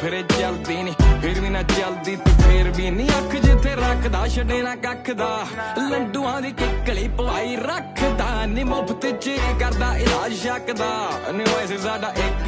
ਫਿਰ ਚੱਲਦੀ ਨਹੀਂ ਫਿਰ ਵੀ ਨਾ ਚੱਲਦੀ ਤੇ ਫੇਰ ਵੀ ਨਹੀਂ ਅੱਖ ਜਿੱਥੇ ਰੱਖਦਾ, ਛੱਡੇ ਨਾ ਕੱਖ ਦਾ ਲੰਡੂਆਂ ਦੀ ਕਿੱਕਲੀ ਪਵਾਈ ਰੱਖਦਾ, ਨੀ ਮੁਫਤ ਚ ਕਰਦਾ, ਇਲਾਜ ਸ਼ੱਕ ਦਾ ਨੀ ਵੈਸੇ ਸਾਡਾ ਇੱਕ